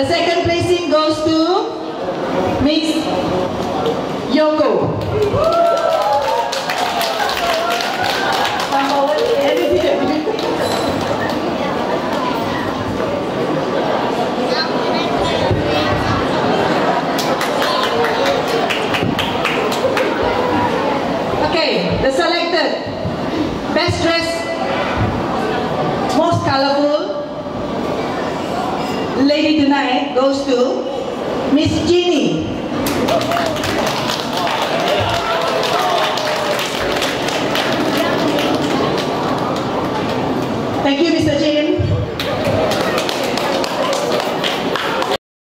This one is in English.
The second placing goes to Miss Yoko. Okay, the selected best dressed, lady tonight goes to Miss Jeannie. Thank you, Mr.